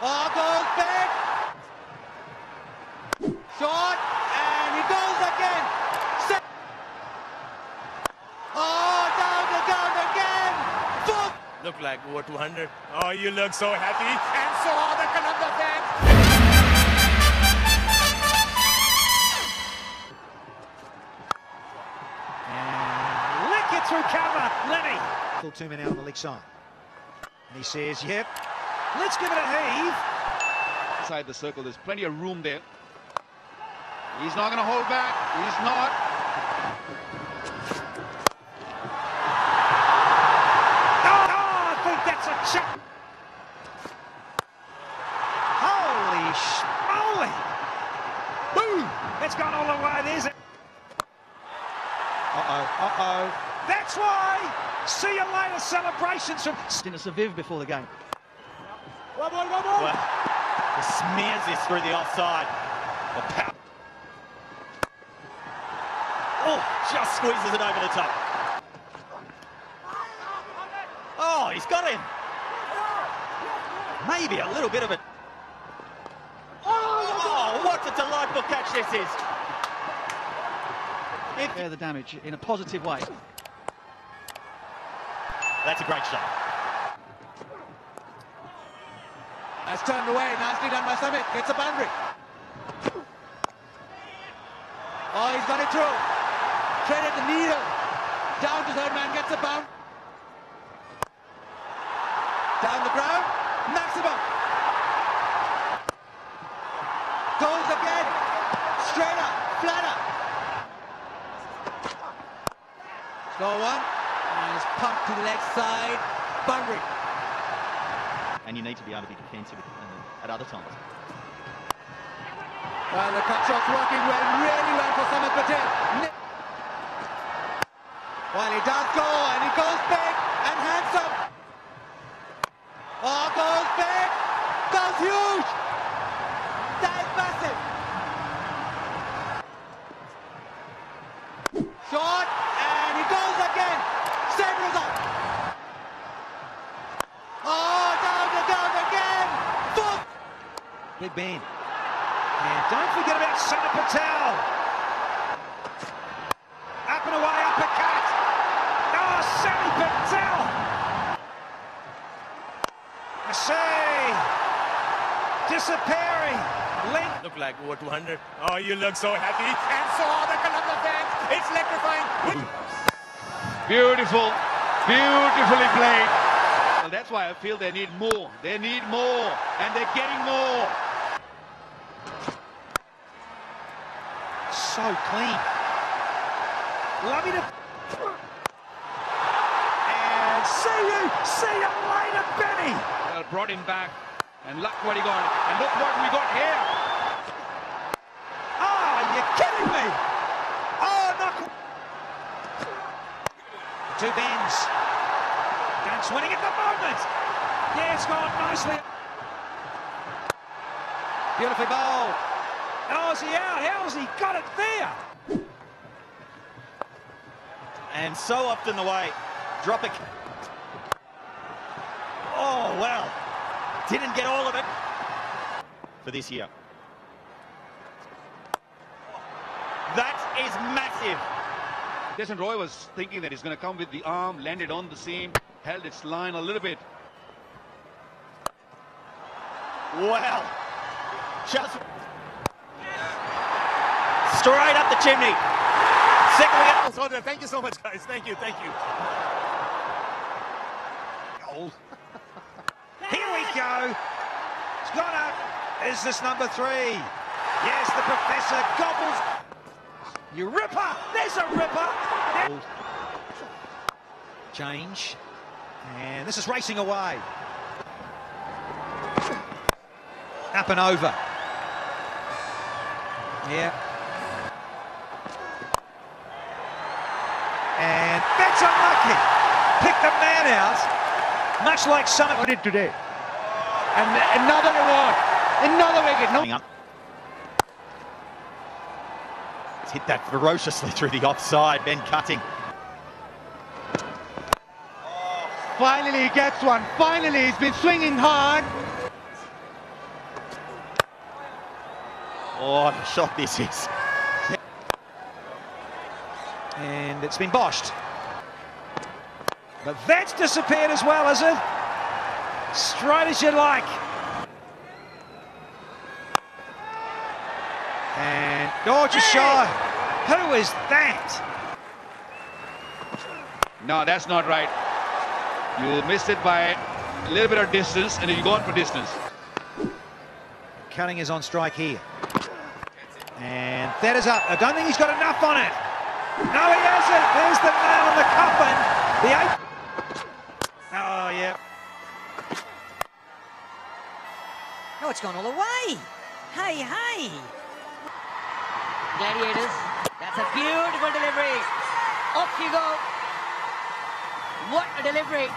Oh, goes back. Shot, and he goes again. Set. Oh, down the ground again. Full. Look like over 200. Oh, you look so happy. And so are the Columbus fans. And lick it through cover, Lenny. Still two men out on the leg side. And he says, yep. Let's give it a heave. inside the circle. There's plenty of room there. He's not going to hold back. He's not. Oh, oh, I think that's a check. Holy schmoly. Boom. It's gone all the way. There's it. Uh-oh, uh-oh. That's why. See you later celebrations from Dennis Aviv before the game. One more, one more. Well, he smears this through the offside. The. Oh, just squeezes it over the top. Oh, he's got him. Maybe a little bit of it. Oh, oh what a delightful catch this is. If Bear the damage in a positive way. That's a great shot. That's turned away. Nicely done by Samit. Gets a boundary. Oh, he's got it through. Threaded the needle. Down to third man. Gets a bound. Down the ground. Maximum. Goes again. Straight up. Flatter. Slow one. And it's pumped to the leg side. Boundary. And you need to be able to be defensive uh, at other times. Well, the cut shot's working well, really well for Samit Patel. Well, he does go, and he goes big and handsome. Oh, goes big, goes huge. That is massive. Shot, and he goes again. Same result. Oh, down the ground again. Full. Big Ben. And don't forget about Samit Patel. Up and away, uppercut. Oh, Samit Patel. Massey. Disappearing. Link. Look like over 200. Oh, you look so happy. And so are the Columbus fans. It's electrifying. Beautiful. Beautifully played. Well, that's why I feel they need more. They need more. And they're getting more. So clean. Loving it. And see you. See you later, Benny. Well, brought him back. And look what he got. And look what we got here. Ah, oh, are kidding me? Oh, knock. Two bends. Dance winning at the moment. Yeah, it's gone nicely. Beautifully bowled. Oh, is he out? How's he got it there? And so often the way. Drop it. Oh, well. Didn't get all of it for this year. That is massive. Desmond Roy was thinking that he's going to come with the arm, landed on the seam, held its line a little bit. Wow. Just straight up the chimney. Second. Thank you so much, guys. Thank you. Thank you. Goal. Here we go. Up. Is this number three? Yes, the professor gobbles. You ripper. There's a ripper. There- Change. And this is racing away. Up and over. Yeah. And That's unlucky. Pick the man out. Much like Son did today. And another reward. Another wicket. No. Coming up. It's hit that ferociously through the offside. Ben cutting. Finally he gets one. Finally he's been swinging hard. Oh, what a shot this is. And it's been boshed. But that's disappeared as well, is it? Straight as you like. And oh, just shy. Who is that? No, that's not right. You missed it by a little bit of distance and you gone for distance. Cutting is on strike here. And that is up. I don't think he's got enough on it. No, he hasn't. There's the man on the coffin. The eight. Oh, yeah. No, it's gone all the way. Hey, hey. Gladiators, that's a beautiful delivery. Off you go. What a delivery.